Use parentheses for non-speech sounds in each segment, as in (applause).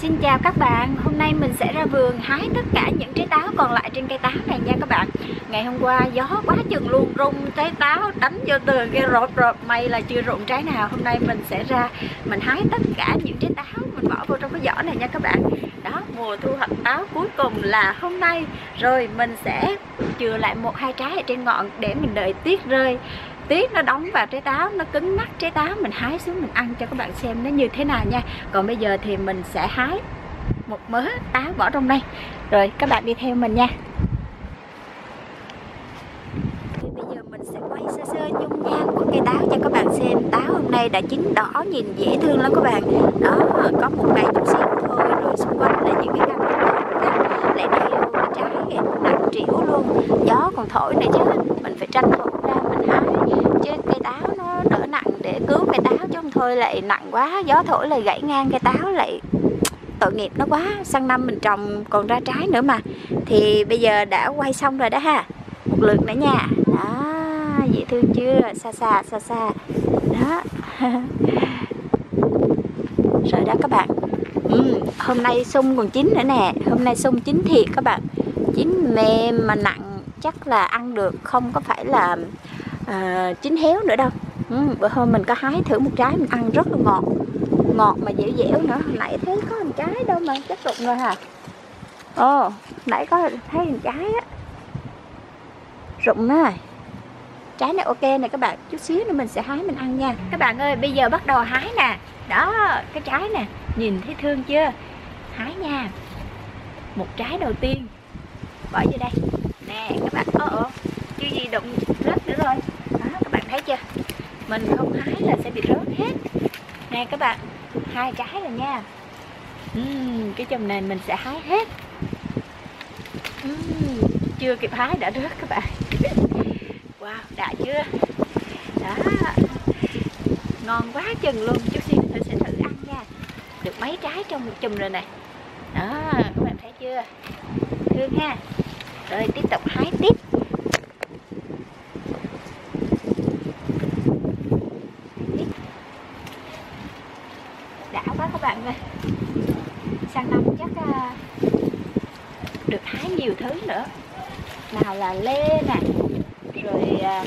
Xin chào các bạn, hôm nay mình sẽ ra vườn hái tất cả những trái táo còn lại trên cây táo này nha các bạn. Ngày hôm qua gió quá chừng luôn rung trái táo đánh vô tường kia rộp rộp. May là chưa rụng trái nào, hôm nay mình sẽ ra mình hái tất cả những trái táo mình bỏ vô trong cái giỏ này nha các bạn. Đó, mùa thu hoạch táo cuối cùng là hôm nay. Rồi mình sẽ chừa lại một hai trái ở trên ngọn để mình đợi tiết rơi tiết nó đóng vào trái táo nó cứng ngắt trái táo mình hái xuống mình ăn cho các bạn xem nó như thế nào nha. Còn bây giờ thì mình sẽ hái một mớ táo bỏ trong đây. Rồi, các bạn đi theo mình nha. Thì bây giờ mình sẽ quay sơ sơ dung nhan của cây táo cho các bạn xem. Táo hôm nay đã chín đỏ, nhìn dễ thương lắm các bạn. Đó, có một vài chút xíu thôi, rồi xung quanh là những cái găng lại đây trái nặng trĩu luôn. Gió còn thổi này chứ. Mình phải tranh thủ ra mình hái chứ cây táo nó đỡ nặng để cứu cây táo chứ không thôi lại nặng quá gió thổi lại gãy ngang cây táo lại. Tội nghiệp nó quá sang năm mình trồng còn ra trái nữa mà. Thì bây giờ đã quay xong rồi đó ha. Một lượt nữa nha. Đó dễ thương chưa? Xa xa xa xa đó. (laughs) Rồi đó các bạn. Ừ, hôm nay sung còn chín nữa nè. Hôm nay sung chín thiệt các bạn. Chín mềm mà nặng chắc là ăn được không có phải là à, chín héo nữa đâu. Ừ, bữa hôm mình có hái thử một trái mình ăn rất là ngọt. Ngọt mà dẻo dẻo nữa. Hồi nãy thấy có một trái đâu mà chắc rụng rồi hả? Ồ nãy có thấy một trái á. Rụng á. Trái này ok nè các bạn. Chút xíu nữa mình sẽ hái mình ăn nha. Các bạn ơi bây giờ bắt đầu hái nè. Đó cái trái nè. Nhìn thấy thương chưa? Hái nha. Một trái đầu tiên. Bỏ vô đây. Nè các bạn. Ơ ồ. Chưa gì đụng rớt nữa rồi đó các bạn thấy chưa mình không hái là sẽ bị rớt hết. Nè các bạn hai trái rồi nha. Uhm, cái chùm này mình sẽ hái hết. Uhm, chưa kịp hái đã rớt các bạn. Wow đã chưa? Đó. Ngon quá chừng luôn chút xíu mình sẽ thử ăn nha. Được mấy trái trong một chùm rồi này đó các bạn thấy chưa? Thương ha. Rồi tiếp tục hái tiếp đã quá các bạn ơi sang năm chắc uh, được hái nhiều thứ nữa. Nào là lê nè rồi à,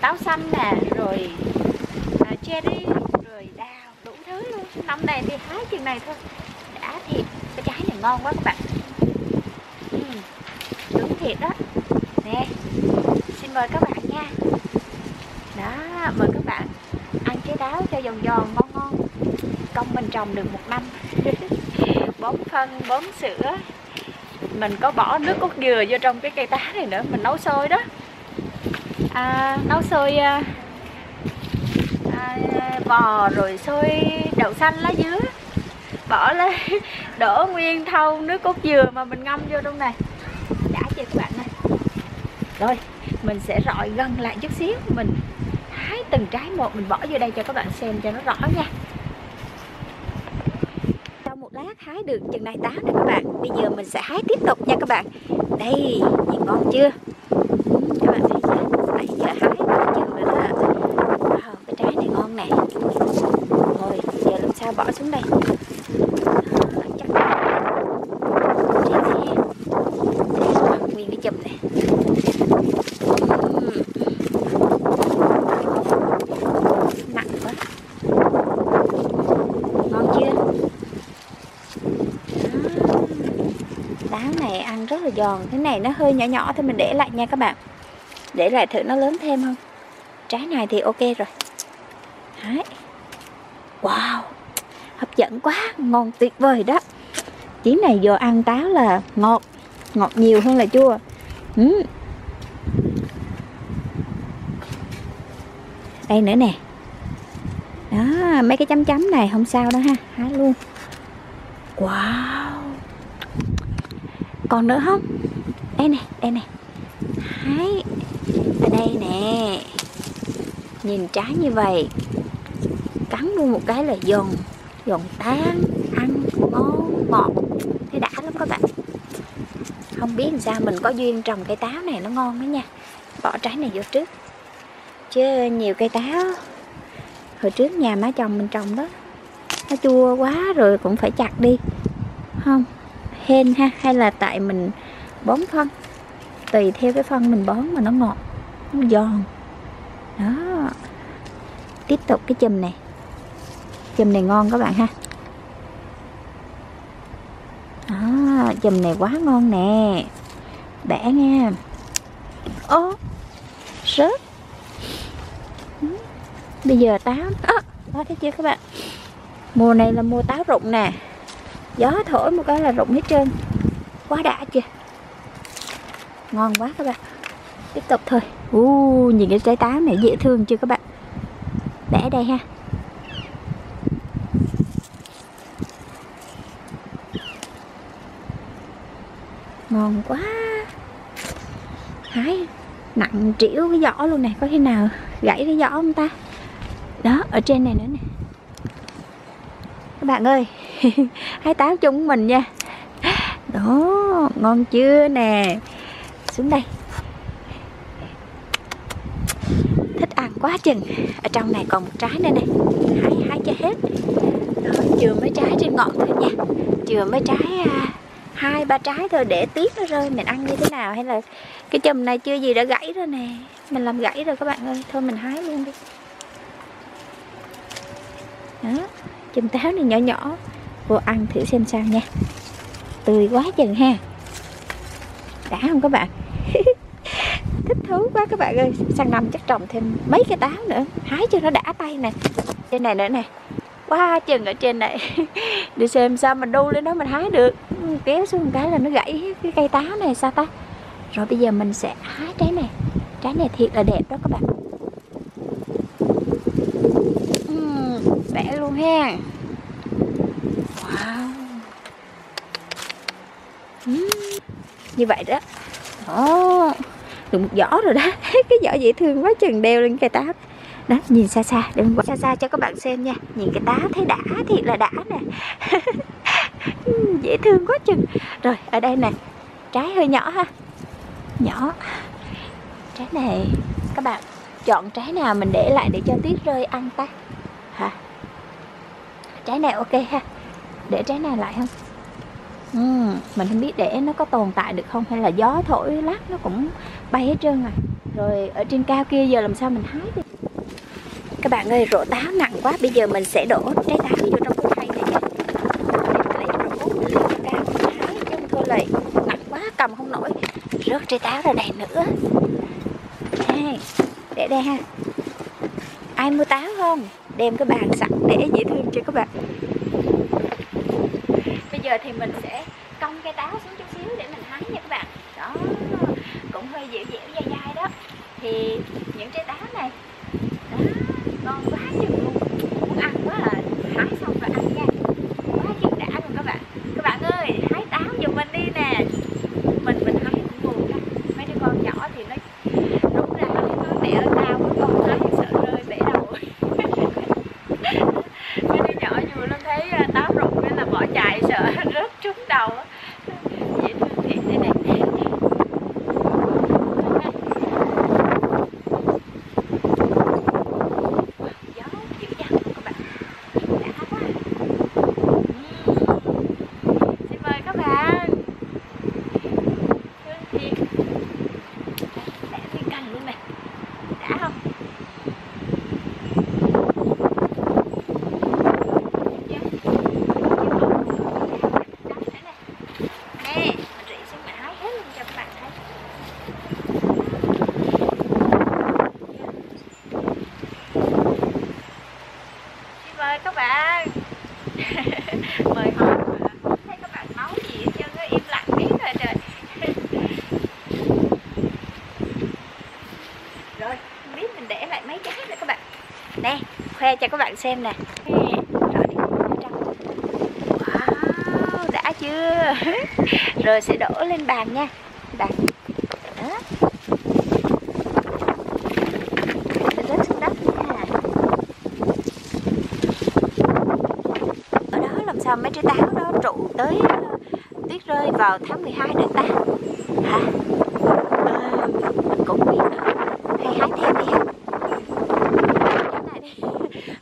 táo xanh nè rồi à, cherry rồi đào đủ thứ luôn. Năm này thì hái chừng này thôi. Đã thiệt cái trái này ngon quá các bạn. Ừ, đúng thiệt đó. Nè xin mời các bạn nha. Đó mời các bạn ăn trái táo cho giòn giòn ngon ngon công mình trồng được một năm. (laughs) Bón phân bón sữa. Mình có bỏ nước cốt dừa vô trong cái cây tá này nữa mình nấu sôi đó. À, nấu sôi à, à, bò rồi sôi đậu xanh lá dứa. Bỏ lên (laughs) đổ nguyên thau nước cốt dừa mà mình ngâm vô trong này. Đã chưa các bạn ơi? Rồi mình sẽ rọi gần lại chút xíu. Mình hái từng trái một mình bỏ vô đây cho các bạn xem cho nó rõ nha lát hái được chừng này táo nè các bạn. Bây giờ mình sẽ hái tiếp tục nha các bạn. Đây nhìn ngon chưa? Ừ, các bạn thấy chưa? Nãy giờ hái chừng nữa đó wow, cái trái này ngon nè. Rồi giờ làm sao bỏ xuống đây chắc nguyên cái chùm này nặng quá ngon chưa Đó. táo này ăn rất là giòn. Cái này nó hơi nhỏ nhỏ thôi, mình để lại nha các bạn. Để lại thử nó lớn thêm không? Trái này thì ok rồi. Đấy. wow. Hấp dẫn quá, ngon tuyệt vời đó. Chuyến này vừa ăn táo là ngọt ngọt nhiều hơn là chua. Uhm. đây nữa nè. Đó, mấy cái chấm chấm này không sao đâu ha, hái luôn. Wow còn nữa không? Đây nè đây nè. Hái, ở đây nè. Nhìn trái như vậy, cắn luôn một cái là giòn giòn tan, ăn, ngon, ngọt. Thấy đã lắm các bạn. Không biết làm sao mình có duyên trồng cây táo này nó ngon đó nha. Bỏ trái này vô trước. Chứ nhiều cây táo, hồi trước nhà má chồng mình trồng đó, nó chua quá rồi cũng phải chặt đi. Không hên ha? Hay là tại mình bón phân? Tùy theo cái phân mình bón mà nó ngọt nó giòn. Đó. Tiếp tục cái chùm này. Chùm này ngon các bạn ha? Đó chùm này quá ngon nè. Bẻ nha. Ô rớt. Ừ, bây giờ táo. Đó, đó thấy chưa các bạn? Mùa này là mùa táo rụng nè gió thổi một cái là rụng hết trơn. Quá đã chưa? Ngon quá các bạn. Tiếp tục thôi. Uh, nhìn cái trái táo này dễ thương chưa các bạn? Bẻ đây ha. Ngon quá. Hái nặng trĩu cái giỏ luôn nè có khi nào gãy cái giỏ không ta? Đó ở trên này nữa nè. Các bạn ơi (laughs) hái táo chung mình nha. Đó ngon chưa nè? Xuống đây. Thích ăn quá chừng. Ở trong này còn một trái nữa nè. Hái hái cho hết. Chừa mấy trái trên ngọn thôi nha. Chừa mấy trái à, hai ba trái thôi để tiếp nó rơi. Mình ăn như thế nào hay là cái chùm này chưa gì đã gãy rồi nè. Mình làm gãy rồi các bạn ơi. Thôi mình hái luôn đi. Đó chùm táo này nhỏ nhỏ vô ăn thử xem sao nha. Tươi quá chừng ha. Đã không các bạn? (laughs) Thích thú quá các bạn ơi. Sang năm chắc trồng thêm mấy cái táo nữa. Hái cho nó đã tay nè. Trên này nữa nè. Quá chừng ở trên này. (laughs) Để xem sao mình đu lên đó mình hái được. Ừ, kéo xuống một cái là nó gãy cái cây táo này sao ta? Rồi bây giờ mình sẽ hái trái này. Trái này thiệt là đẹp đó các bạn. Uhm, bẻ luôn ha wow uhm, như vậy đó. Đó được một giỏ rồi đó. (laughs) Cái giỏ dễ thương quá chừng đeo lên cây táp. Đó nhìn xa xa để qua xa xa cho các bạn xem nha. Nhìn cái tá thấy đã thiệt là đã nè. (laughs) Dễ thương quá chừng. Rồi ở đây nè. Trái hơi nhỏ ha. Nhỏ. Trái này. Các bạn chọn trái nào mình để lại để cho tuyết rơi ăn ta. Hả? Trái này ok ha để trái này lại không? Ừ, mình không biết để nó có tồn tại được không hay là gió thổi lát nó cũng bay hết trơn rồi rồi ở trên cao kia giờ làm sao mình hái đi các bạn ơi rổ táo nặng quá bây giờ mình sẽ đổ trái táo vô trong cái khay này nha. Lấy rổ cao hái chứ thôi lại nặng quá cầm không nổi rớt trái táo ra đây nữa. Để đây ha. Ai mua táo không? Đem cái bàn sẵn để dễ thương cho các bạn giờ thì mình sẽ cong cây táo xuống chút xíu để mình hái nha các bạn. Đó, cũng hơi dẻo dẻo dai dai đó. Thì những trái táo này, đó, ngon quá chừng luôn. Muốn ăn quá à. Hái xong rồi ăn nha quá chừng đã luôn các bạn các bạn ơi hái táo giùm mình đi nè mình mình hái cũng buồn ha mấy đứa con nhỏ thì nó rút ra nó nói mẹ ơi tao có con hái sợ rơi bể đầu mấy đứa nhỏ vừa nó thấy à, táo rụng cái là bỏ chạy sợ rớt trúng đầu á dễ thương thiệt đây này gió dữ dằn các bạn đã quá Ừm. xin mời các bạn Hương Thiệt Để viên cành luôn này Đã không? Nè, mình rỉ xuống mình hái hết luôn cho các bạn thấy Xin mời các bạn Mời họ Thấy các bạn nói gì hết trơn á, im lặng biết rồi trời Rồi, không biết mình để lại mấy trái nữa các bạn Nè, khoe cho các bạn xem nè. Wow, đã chưa? (laughs) Rồi sẽ đổ lên bàn nha. Bàn. Đó. Rớt xuống đất nha. Ở đó làm sao mấy trái táo đó trụ tới ờ, tuyết rơi vào tháng 12 được ta Hả? Ờ, mình cũng không biết nữa Hay hái thêm đi ha Cái này đi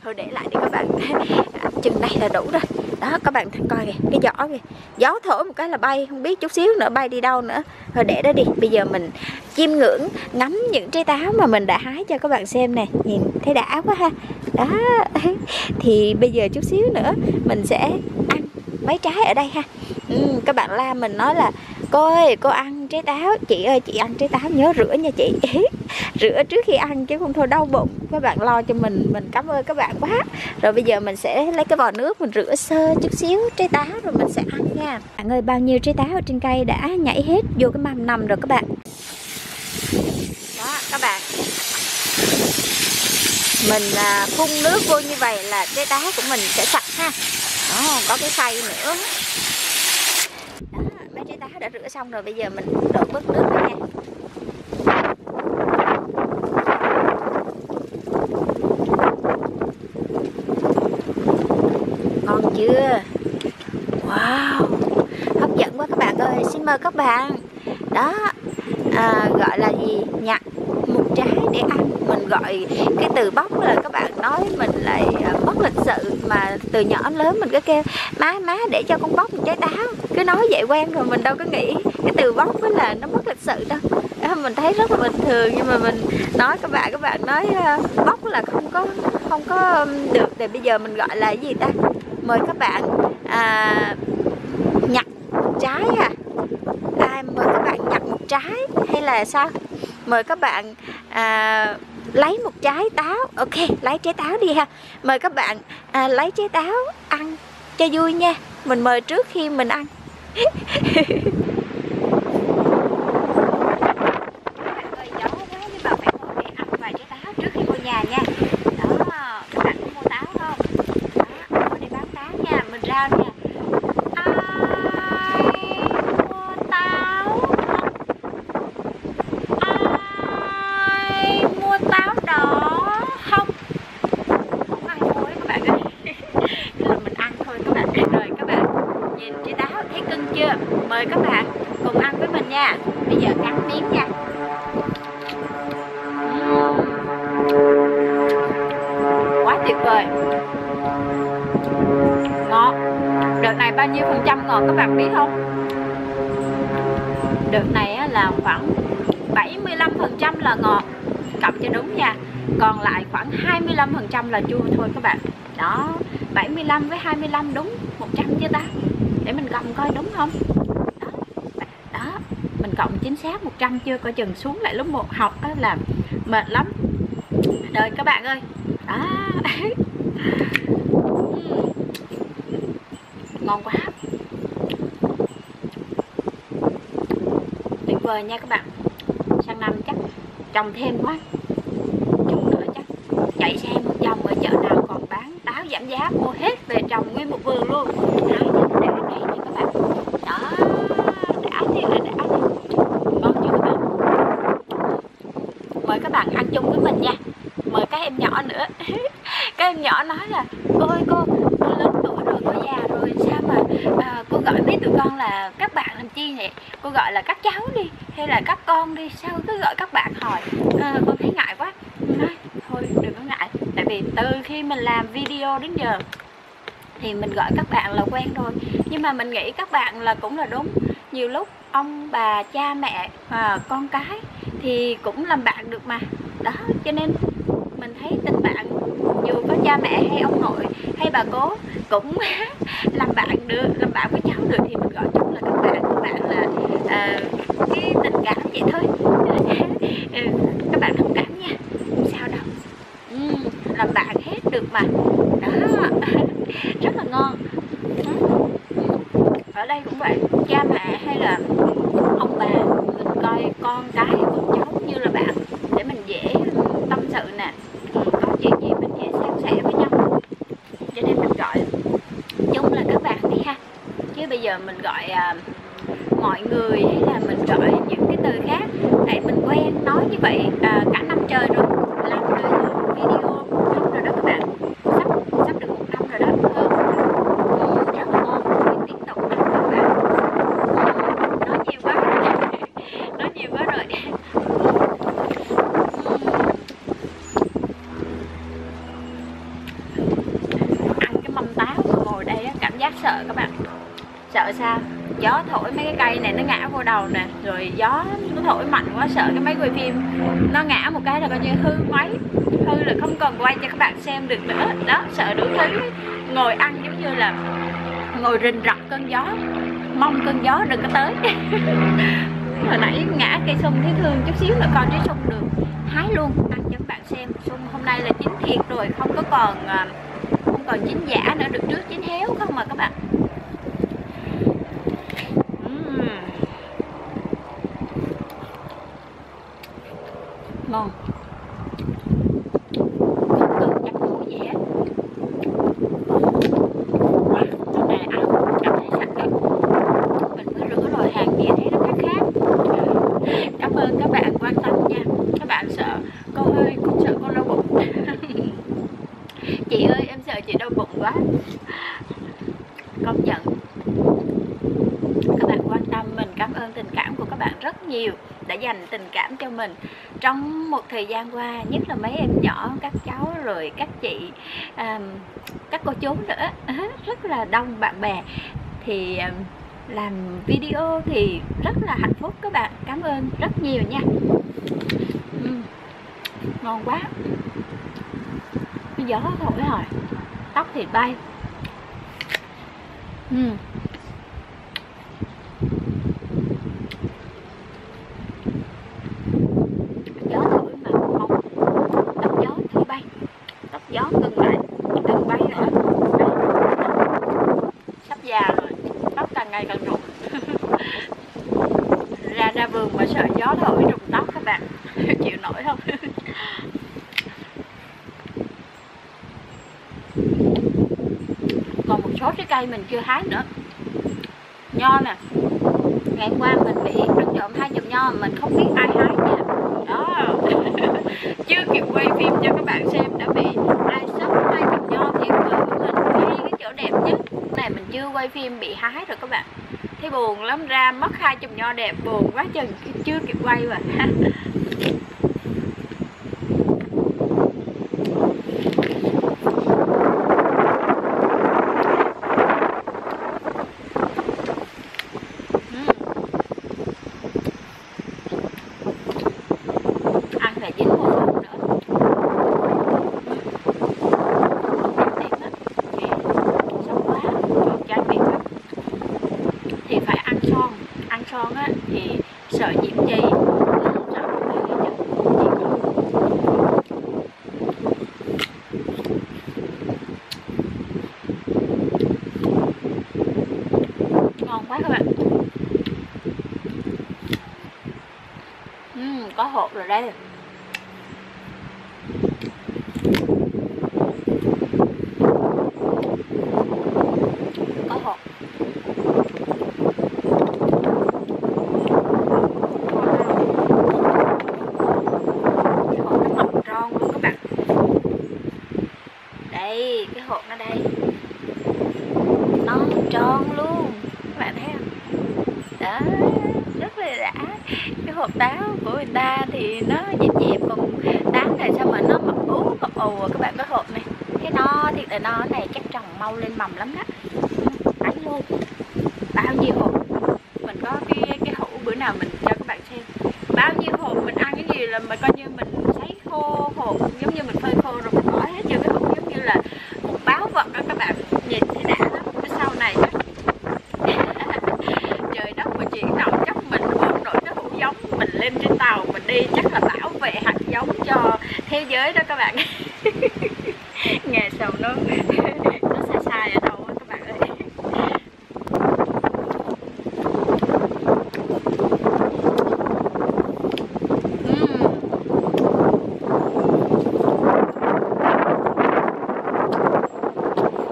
Thôi để lại đi các bạn. (laughs) Chừng này là đủ rồi. Đó các bạn coi kìa cái giỏ kìa. Gió thổi một cái là bay không biết chút xíu nữa bay đi đâu nữa. Thôi để đó đi bây giờ mình chiêm ngưỡng ngắm những trái táo mà mình đã hái cho các bạn xem nè. Nhìn thấy đã quá ha. Đó (laughs) thì bây giờ chút xíu nữa mình sẽ ăn mấy trái ở đây ha. Ừ, các bạn la mình nói là cô ơi cô ăn trái táo. Chị ơi chị ăn trái táo nhớ rửa nha chị. (laughs) rửa trước khi ăn chứ không thôi, đau bụng. Các bạn lo cho mình mình cảm ơn các bạn quá. Rồi bây giờ mình sẽ lấy cái vò nước mình rửa sơ chút xíu, trái táo rồi mình sẽ ăn nha. Bạn ơi, bao nhiêu trái táo ở trên cây đã nhảy hết vô cái mâm nằm rồi các bạn? Đó, các bạn. Mình à, phun nước vô như vậy là trái táo của mình sẽ sạch ha. Đó, có cái khay nữa. Đó, mấy trái táo đã rửa xong rồi, bây giờ mình đổ bớt nước ra nha ngon chưa wow hấp dẫn quá các bạn các bạn. Đó à, gọi là gì? Nhặt một trái để ăn. Mình gọi cái từ bóc là các bạn nói mình lại à, bất lịch sự. Mà từ nhỏ lớn mình cứ kêu má má để cho con bóc một trái táo cứ nói vậy quen rồi mình đâu có nghĩ cái từ bóc là nó bất lịch sự đâu. À, mình thấy rất là bình thường nhưng mà mình nói các bạn các bạn nói à, bóc là không có không có được. Thì bây giờ mình gọi là cái gì ta? Mời các bạn à, nhặt một trái à à, mời các bạn nhặt một trái hay là sao? Mời các bạn à, lấy một trái táo. Ok lấy trái táo đi ha. Mời các bạn à, lấy trái táo ăn cho vui nha. Mình mời trước khi mình ăn. Nhà nha. Đó các bạn có mua táo không? Đó ở đây bán táo nha. Mình ra nha. Đợt này là khoảng 75 phần trăm là ngọt cộng cho đúng nha. Còn lại khoảng 25 phần trăm là chua thôi các bạn. Đó 75 với 25 đúng 100 chưa ta. Để mình cầm coi đúng không? Đó mình cộng chính xác 100 chưa? Coi chừng xuống lại lúc một học đó là mệt lắm. Rồi các bạn ơi. Đó. (laughs) Ngon quá. Tuyệt nha các bạn. Sang năm chắc trồng thêm quá. Chút nữa chắc chạy xe một vòng ở chợ nào còn bán. Táo giảm giá mua hết về trồng nguyên một vườn luôn. Hái để này nha các bạn. Đó đã thì là đã mời các bạn ăn chung với mình nha. Mời các em nhỏ nữa. (laughs) Các em nhỏ nói là cô ơi cô cô lớn tuổi rồi cô già rồi sao mà à, cô gọi mấy tụi con là các chi vậy cô gọi là các cháu đi hay là các con đi sao cứ gọi các bạn hỏi. À, con thấy ngại quá. Nói thôi đừng có ngại. Tại vì từ khi mình làm video đến giờ thì mình gọi các bạn là quen rồi. Nhưng mà mình nghĩ các bạn là cũng là đúng. Nhiều lúc ông bà cha mẹ à, con cái thì cũng làm bạn được mà. Đó cho nên mình thấy tình dù có cha mẹ hay ông nội hay bà cố cũng (laughs) làm bạn được làm bạn với cháu được thì mình gọi chung là các bạn. Các bạn là à, cái tình cảm vậy thôi. (laughs) Ừ, các bạn thông cảm nha. Không sao đâu. Ừ, làm bạn hết được mà. Đó. (laughs) Rất là ngon. Ở đây cũng vậy. Cha mẹ hay là ông bà mình coi con cái con cháu như là bạn để mình dễ tâm sự nè ừ, có chuyện gì mình dễ san sẻ với nhau cho nên mình gọi chung là các bạn đi ha chứ bây giờ mình gọi à, mọi người hay là mình gọi những cái từ khác. Tại mình quen nói như vậy à, cả năm trời rồi làm rồi video năm rồi đó các bạn sắp sắp được một năm rồi đó hơn rất là ngon tiếp tục ăn các bạn nói nhiều quá nói nhiều quá rồi ăn cái mâm táo sợ sao gió thổi mấy cái cây này nó ngã vô đầu nè, rồi gió nó thổi mạnh quá, sợ cái máy quay phim nó ngã một cái là coi như hư máy. Hư là không còn quay cho các bạn xem được nữa. Đó, sợ đủ thứ. Ngồi ăn giống như là ngồi rình rập cơn gió, mong cơn gió đừng có tới. (laughs) Hồi nãy ngã cây sung thấy thương chút xíu là còn trái sung được hái luôn. Ăn cho các bạn xem. Sung hôm nay là chín thiệt rồi, không có còn à, không còn chín giả nữa, được trước chín héo không mà các bạn ngon không cần chắc mũi gì hết wow, hôm nay áo cảm thấy sạch đấy mình mới rửa rồi hàng kia thấy nó khác khác cảm ơn các bạn quan tâm nha các bạn sợ cô ơi con sợ con đau bụng. Chị ơi, em sợ chị đau bụng quá. Công nhận. Các bạn quan tâm mình, cảm ơn tình cảm của các bạn rất nhiều đã dành tình cảm cho mình trong một thời gian qua nhất là mấy em nhỏ các cháu rồi các chị um, các cô chú nữa (laughs) rất là đông bạn bè. Thì um, làm video thì rất là hạnh phúc các bạn. Cảm ơn rất nhiều nha. Uhm, ngon quá. Gió thổi rồi tóc thì bay. Uhm. Gió từng lại, từng bay nữa, sắp già rồi, tóc càng ngày càng rụng. (laughs) Ra ra vườn mà sợ gió thổi rụng tóc các bạn. (laughs) Chịu nổi không? (laughs) Còn một số trái cây mình chưa hái nữa. Nho nè. Ngày qua mình bị ăn trộm hai chùm nho mình không biết ai hái nha. Đó. Chưa kịp quay phim cho các bạn xem đã bị ai sốc hai chùm nho thiệt vợ của mình ngay cái chỗ đẹp nhất này mình chưa quay phim bị hái rồi các bạn. Thấy buồn lắm, ra mất hai chùm nho đẹp, buồn quá chừng, chưa kịp quay mà. (laughs) quá các bạn. Uhm, có hộp rồi đây có hộp đây cái hộp nó đây nó tròn luôn các bạn thấy không đó rất là đã cái hộp táo của người ta thì nó dẹp dẹp còn táo này sao mà nó mập ú mập ù à các bạn cái hộp này cái no thiệt là no này chắc trồng mau lên mầm lắm đó. Ấy luôn bao nhiêu hộp mình có cái cái hũ bữa nào mình cho các bạn xem. Bao nhiêu hộp mình ăn cái gì là mà coi như mình sấy khô hộp giống như mình phơi khô rồi mình bỏ hết vô cái hũ, giống như là một báo vật đó các bạn. Nhìn thế này lắm cái sau này trời đất mà chuyển động chắc mình ôm nổi cái hũ giống mình lên trên tàu mình đi chắc là bảo vệ hạt giống cho thế giới đó các bạn nghề sầu nó nó sai sai ở đâu á các bạn ơi Ừm.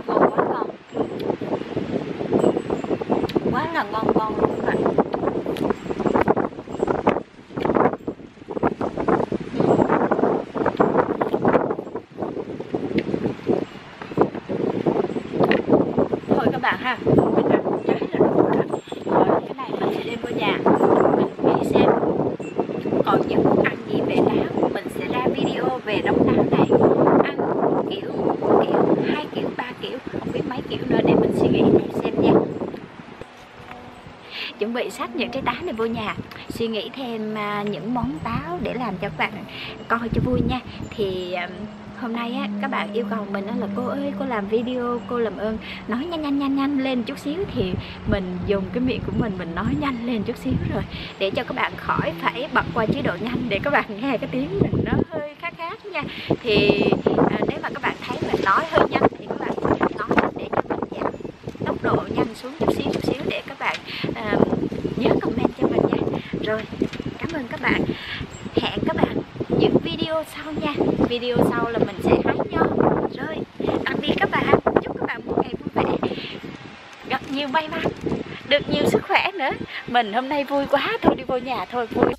ngon quá ngon quá là ngon ngon luôn các bạn thôi các bạn ha mình ăn một trái là đủ rồi đó rồi cái này mình sẽ đem vô nhà mình nghĩ xem còn những món ăn gì về táo mình sẽ ra video về nấu táo này ăn kiểu một kiểu hai kiểu ba kiểu không biết mấy kiểu nữa để mình suy nghĩ để xem nha chuẩn bị sách những cái táo này vô nhà. Suy nghĩ thêm à, những món táo để làm cho các bạn coi cho vui nha. Thì à, hôm nay á, các bạn yêu cầu mình là cô ơi cô làm video cô làm ơn nói nhanh nhanh nhanh nhanh lên chút xíu. Thì mình dùng cái miệng của mình mình nói nhanh lên chút xíu rồi để cho các bạn khỏi phải bật qua chế độ nhanh để các bạn nghe cái tiếng mình nó hơi khác khác nha. Thì à, nếu mà các bạn thấy mình nói hơi nhanh thì các bạn nói để cho mình giảm tốc độ nhanh xuống chút xíu chút xíu để các bạn à, nhớ comment cho mình nha rồi. Cảm ơn các bạn. Hẹn các bạn những video sau nha. Video sau là mình sẽ hái nho rồi tạm biệt các bạn. Chúc các bạn một ngày vui vẻ. Gặp nhiều may mắn. Được nhiều sức khỏe nữa. Mình hôm nay vui quá. Thôi đi vô nhà thôi, vui.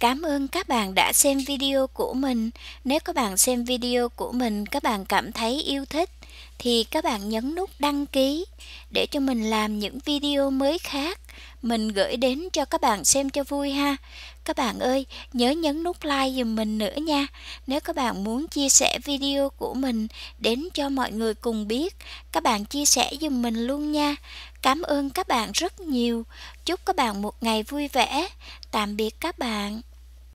Cảm ơn các bạn đã xem video của mình. Nếu các bạn xem video của mình, các bạn cảm thấy yêu thích, thì các bạn nhấn nút đăng ký để cho mình làm những video mới khác mình gửi đến cho các bạn xem cho vui ha. Các bạn ơi, nhớ nhấn nút like giùm mình nữa nha. Nếu các bạn muốn chia sẻ video của mình đến cho mọi người cùng biết, các bạn chia sẻ giùm mình luôn nha. Cảm ơn các bạn rất nhiều. Chúc các bạn một ngày vui vẻ. Tạm biệt các bạn.